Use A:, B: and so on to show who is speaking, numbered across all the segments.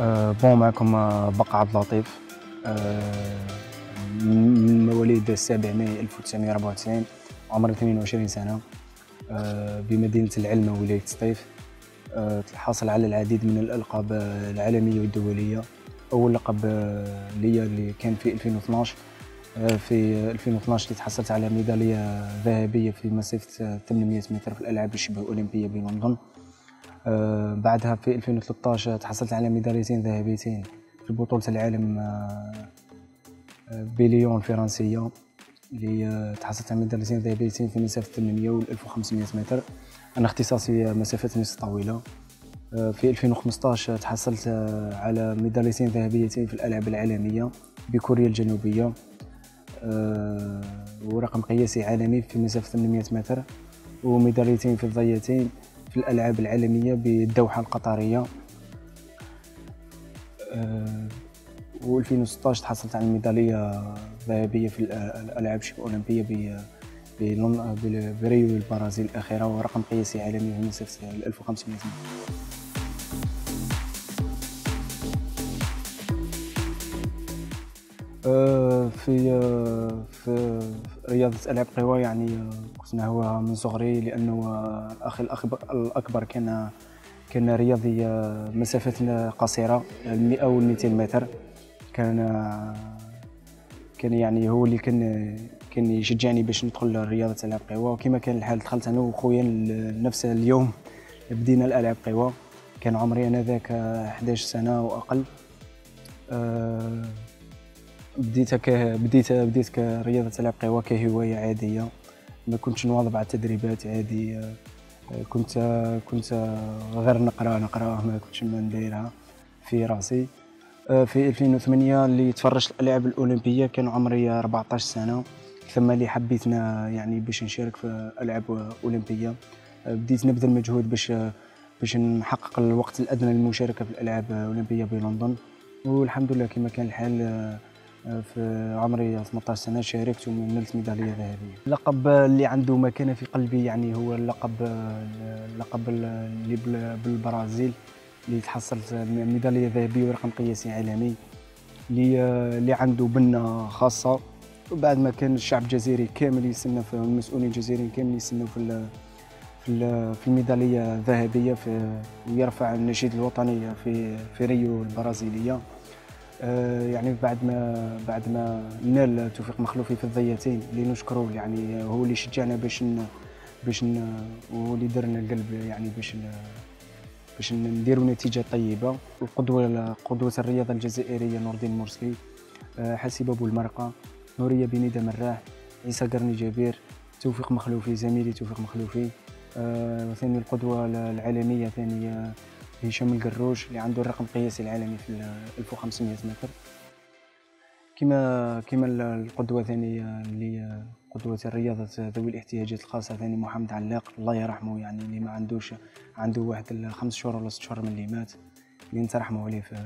A: أه bon معكم آه، بقى عبد اللطيف. أه من مواليد 7 ماي 1994 عمري 22 سنة. أه بمدينة العلمة ولاية سطيف. حاصل على العديد من الألقاب العالمية والدولية. أول لقب آه، ليا اللي كان في 2012 آه، في 2012 اللي تحصلت على ميدالية ذهبية في مسافة 800 متر في الألعاب الشبه أولمبية بلندن. آه، بعدها في 2013 تحصلت على ميداليتين ذهبيتين في بطولة العالم آه، آه، بليون الفرنسية اللي تحصلت على ميداليتين ذهبيتين في مسافة 800 و 1500 متر. أنا اختصاصي مسافات نصف طويلة. في 2015 تحصلت على ميداليتين ذهبيتين في الألعاب العالمية بكوريا الجنوبية. ورقم قياسي عالمي في مسافة 800 متر. وميداليتين فضيتين في الألعاب العالمية بالدوحة القطرية. أه و 2016 تحصلت على الميدالية ذهبية في الألعاب الشبه أولمبية بريو البرازيل الأخيرة ورقم قياسي عالمي مسافة 1500 متر في أه في رياضة ألعاب قوى يعني كنت نهوها من صغري لأنه الأخ الأكبر كان كان رياضي مسافات قصيرة 100 و 200 متر. كان كان يعني هو اللي كان كان يشجعني باش ندخل رياضة ألعاب قوى وكما كان الحال دخلت أنا وخويا نفس اليوم بدينا الألعاب قوى كان عمري أنا ذاك 11 سنة وأقل. أه بديت ك بديت بديت كرياضة العاب قوى كهوايه عادية. ما كنتش نواظب على التدريبات عادي كنت كنت غير نقرا نقرا ما كنتش نديرها في راسي. في 2008 اللي تفرجت الالعاب الأولمبية كان عمري 14 سنة. ثم اللي حبيتنا يعني باش نشارك في ألعاب أولمبية. بديت نبذل مجهود باش باش نحقق الوقت الأدنى للمشاركة في الألعاب الأولمبية بلندن. والحمد لله كما كان الحال في عمري 18 سنة شاركت ونلت ميدالية ذهبية. اللقب اللي عنده مكانة في قلبي يعني هو اللقب اللقب اللي بالبرازيل اللي تحصلت ميدالية ذهبية ورقم قياسي عالمي اللي اللي عنده بنه خاصة. وبعد ما كان الشعب الجزائري كامل يستنى في المسؤولين الجزائريين كامل يستنوا في في في الميدالية الذهبية في ويرفع النشيد الوطني في في ريو البرازيلية. يعني بعد ما بعد ما نال توفيق مخلوفي في الضياتين اللي نشكروه يعني هو اللي شجعنا باش باش هو اللي درنا القلب يعني باش باش نديروا نتيجة طيبة. القدوة قدوه الرياضه الجزائرية نور الدين مرسلي آه، حسيب ابو المرقة نورية بنيده مراح عيسى قرني جبير توفيق مخلوفي زميلي توفيق مخلوفي آه، ثاني القدوة العالمية ثاني هشام القروج اللي عنده الرقم القياسي العالمي في 1500 متر. كما كما القدوة ثاني اللي قدوة الرياضة ذوي الاحتياجات الخاصة ثاني محمد علاق. الله يرحمه يعني اللي ما عندوش عنده واحد خمس شهور ولا ست شهور من اللي مات اللي نترحموا عليه في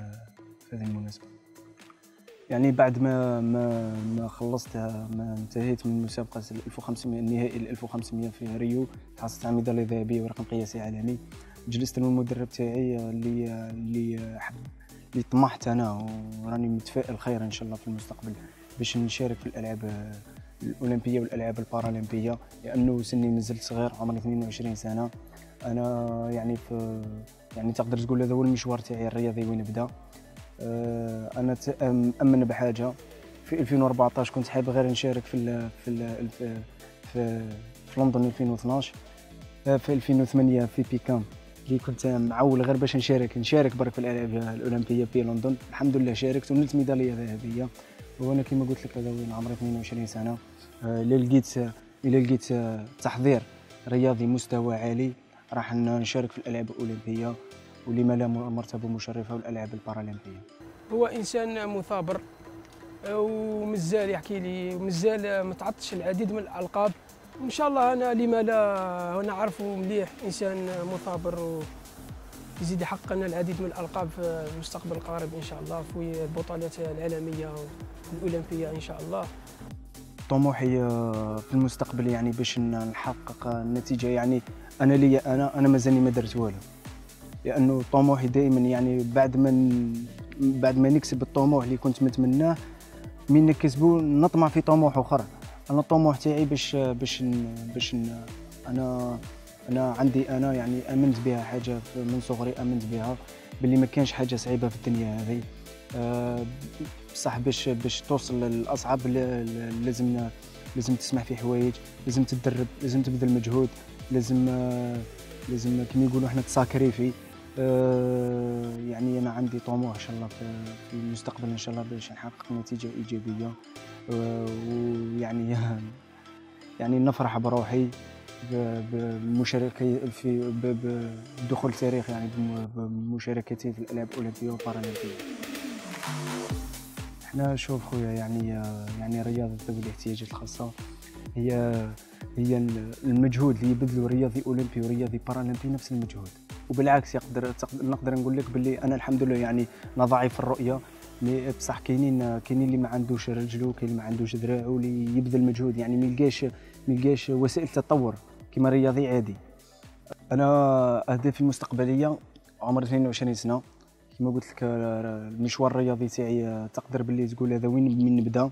A: في هذه المناسبة. يعني بعد ما ما ما خلصت ما انتهيت من مسابقة 1500 النهائي 1500 في ريو حصلت على ميدالية ذهبية ورقم قياسي عالمي. جلست أنا والمدرب تاعي اللي اللي اللي طمحت أنا وراني متفائل خير إن شاء الله في المستقبل باش نشارك في الألعاب الأولمبية والألعاب البارالمبية لأنه سني مازال صغير عمري 22 سنة. أنا يعني في يعني تقدر تقول هذا هو المشوار تاعي الرياضي وين بدا آه، أنا مأمن بحاجة. في 2014 كنت حابب غير نشارك في ال في ال في, في, في لندن 2012 آه، في 2008 في بيكان اللي كنت معول غير باش نشارك نشارك برك في الألعاب الأولمبية في لندن. الحمد لله شاركت ونلت ميدالية ذهبية. وأنا كما قلت لك هذا وين عمري 22 سنة. آه، الا لقيت الا لقيت تحضير رياضي مستوى عالي راح نشارك في الألعاب الأولمبية. ولما لا مرتبة مشرفة والألعاب البارالمبية.
B: هو إنسان مثابر ومازال يحكي لي مازال متعطش العديد من الألقاب. وان شاء الله أنا لما لا نعرفه مليح إنسان مثابر ويزيد يحقق لنا العديد من الألقاب في المستقبل القريب إن شاء الله في البطولات العالمية والأولمبية إن شاء الله.
A: طموحي آه، في المستقبل يعني باش نحقق النتيجة يعني أنا لي أنا أنا مازالني ما درت والو. لأنه طموحي دائما يعني بعد ما بعد ما نكسب الطموح اللي كنت متمناه من نكسبو نطمع في طموح اخر أنا الطموح تاعي باش باش باش أنا أنا عندي أنا يعني آمنت بها حاجة من صغري آمنت بها باللي ما كانش حاجة صعيبة في الدنيا هذه. أه بصح باش باش توصل للأصعب لازم لازم تسمع في حوايج لازم تدرب لازم تبذل مجهود لازم لازم كما يقولوا إحنا تساكريفي أه يعني أنا عندي طموح إن شاء الله في المستقبل إن شاء الله باش نحقق نتيجة إيجابية. ويعني يعني نفرح بروحي بمشاركه في بدخول تاريخ يعني بمشاركتي في الألعاب الأولمبية والبارالمبية. إحنا شوف خويا يعني يعني رياضة ذوي الاحتياجات الخاصة هي هي المجهود اللي يبذلوا رياضي أولمبي ورياضي بارالمبي نفس المجهود. وبالعكس يقدر نقدر نقول لك باللي أنا الحمد لله يعني أنا ضعيف الرؤية مي بصح كاينين كاينين اللي ما عندوش رجلو كاين اللي ما عندوش ذراعو اللي يبذل مجهود يعني ما يلقاش ما يلقاش وسائل تطور كما رياضي عادي. أنا اهدافي المستقبلية عمري 22 سنة. كما قلت لك المشوار الرياضي تاعي تقدر باللي تقول هذا وين من نبدأ.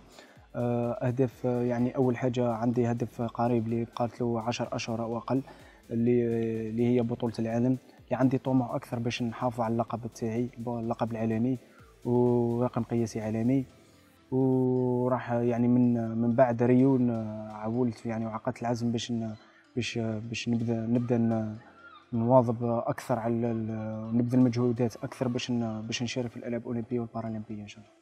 A: أهداف يعني أول حاجة عندي هدف قريب اللي بقات له 10 أشهر أو أقل اللي هي بطولة العالم. عندي طموح أكثر باش نحافظ على اللقب تاعي اللقب العالمي ورقم قياسي عالمي وراح يعني من من بعد ريو عولت يعني وعقدت العزم باش باش باش نبدا نبدأ نواظب أكثر على نبذل مجهودات أكثر باش باش نشارك في الألعاب الأولمبية والبارالمبية إن شاء الله.